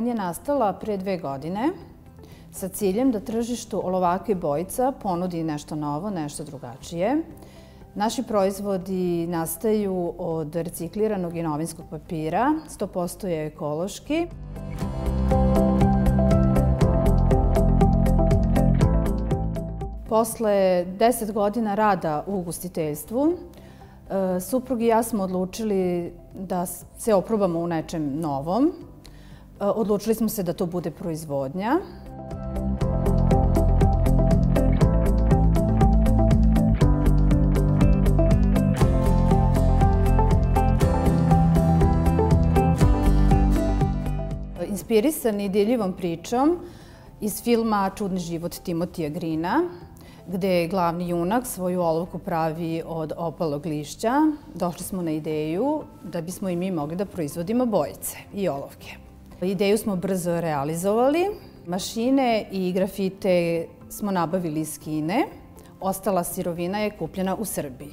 nastala pre dve godine sa ciljem da tržištu olovaka i bojica ponudi nešto novo, nešto drugačije. Naši proizvodi nastaju od recikliranog i novinskog papira, 100% je ekološki. Posle deset godina rada u ugostiteljstvu, e, suprug i ja smo odlučili da se oprobamo u nečem novom. Eh, odlučili smo se da to bude proizvodnja. Eh, inspirisani deljivom pričom iz filma Čudni život Timotija Grina, gde je glavni junak svoju olovku pravi od opalog lišća, došli smo na ideju da bismo i mi mogli da proizvodimo bojice i olovke. Pa ideju smo brzo realizovali. Mašine i grafite smo nabavili iz Kine. Ostala sirovina je kupljena u Srbiji.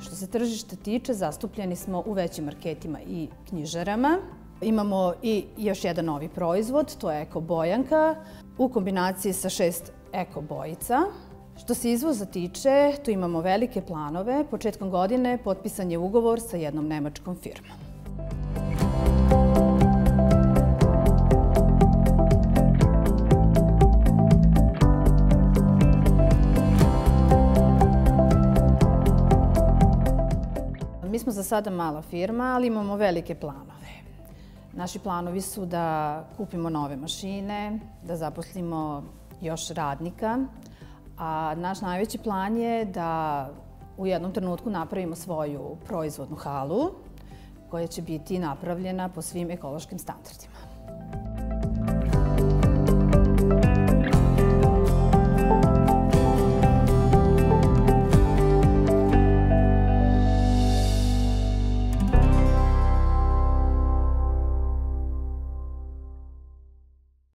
Što se tržišta tiče, zastupljeni smo u većim marketima i knjižarama. Imamo i još jedan novi proizvod, to je Eko Bojanka, u kombinaciji sa šest Eko Bojica. Što se izvoza tiče, tu imamo velike planove. Početkom godine potpisan je ugovor sa jednom nemačkom firmom. Mi smo za sada mala firma, ali imamo velike planove. Naši planovi su da kupimo nove mašine, da zaposlimo još radnika, A naš najveći plan je da u jednom trenutku napravimo svoju proizvodnu halu koja će biti napravljena po svim ekološkim standardima.